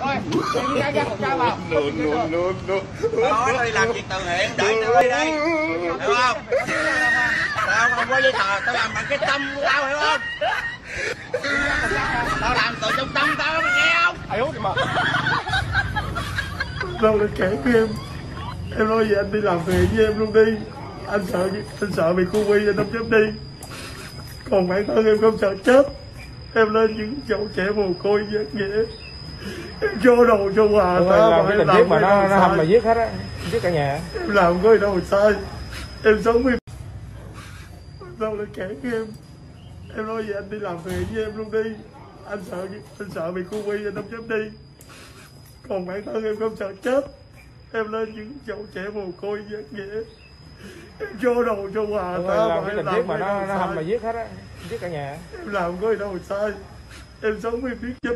Thôi, em đi ra một trao vào. luôn luôn luôn luôn Nói tôi đi làm việc từ thiện, đợi tôi đi đây. Hiểu không? Tao không có giấy tờ, tao làm bằng cái tâm của tao, hiểu không? Tao làm từ trong tâm tao, mày nghe không? Ai hút thì mà. đâu là kẻ của em em nói vậy anh đi làm thiện với em luôn đi anh sợ anh sợ bị khu quy anh không dám đi còn bản thân em không sợ chết em lên những chỗ trẻ mồ côi giác nghĩa em cho đồ cho quà Đúng ta rồi, làm cái em tình tiết mà nó nó hầm mà giết hết á giết cả nhà. Em làm có đâu sai. Em sống với đâu là kẻ em. Em nói vậy anh đi làm thiện với em luôn đi. Anh sợ anh sợ bị khu quy anh không dám đi. Còn bản thân em không sợ chết. Em lên những chỗ trẻ mồ côi giác nghĩa. Em cho đồ cho quà Đúng ta rồi, làm cái em tình tiết mà nó nó hầm mà giết hết á giết cả nhà. Em làm có đâu sai. Em sống em biết giúp